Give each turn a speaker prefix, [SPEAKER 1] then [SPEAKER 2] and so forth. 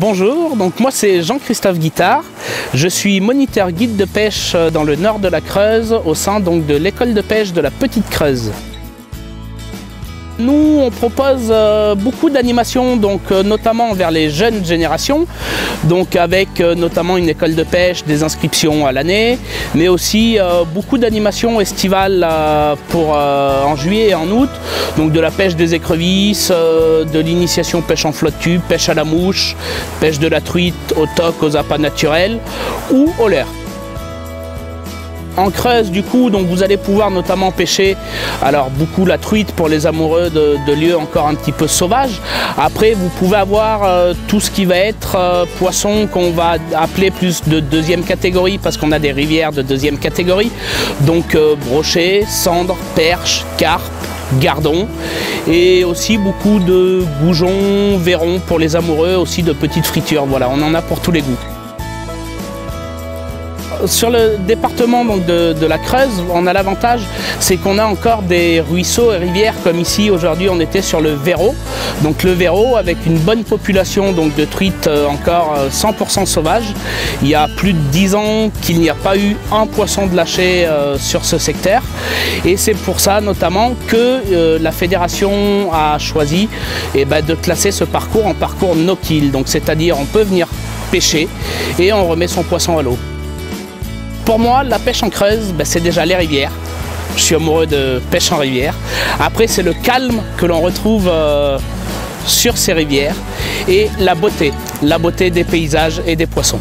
[SPEAKER 1] Bonjour, donc moi c'est Jean-Christophe Guittard. Je suis moniteur guide de pêche dans le nord de la Creuse au sein donc de l'école de pêche de la Petite Creuse. Nous, on propose euh, beaucoup d'animations, donc euh, notamment vers les jeunes générations, donc avec euh, notamment une école de pêche, des inscriptions à l'année, mais aussi beaucoup d'animations estivales en juillet et en août, donc de la pêche des écrevisses, de l'initiation pêche en flotte tube, pêche à la mouche, pêche de la truite au toc, aux appâts naturels ou au l'air. En Creuse, du coup, donc vous allez pouvoir notamment pêcher, alors beaucoup la truite pour les amoureux de, lieux encore un petit peu sauvages. Après, vous pouvez avoir euh, tout ce qui va être euh, poisson qu'on va appeler plus de deuxième catégorie parce qu'on a des rivières de deuxième catégorie. Donc euh, brochet, cendre, perche, carpe, gardon et aussi beaucoup de goujons, verrons pour les amoureux, aussi de petites fritures. Voilà, on en a pour tous les goûts. Sur le département de, la Creuse, on a l'avantage, c'est qu'on a encore des ruisseaux et rivières comme ici. Aujourd'hui, on était sur le Véro. Donc le Véro avec une bonne population donc, de truites euh, encore 100% euh, sauvages. Il y a plus de 10 ans qu'il n'y a pas eu un poisson de lâché euh, sur ce secteur. Et c'est pour ça notamment que la fédération a choisi eh ben, de classer ce parcours en parcours no-kill. Donc c'est-à-dire on peut venir pêcher et on remet son poisson à l'eau. Pour moi, la pêche en Creuse, ben, c'est déjà les rivières. Je suis amoureux de pêche en rivière. Après, c'est le calme que l'on retrouve euh, sur ces rivières et la beauté, la beauté des paysages et des poissons.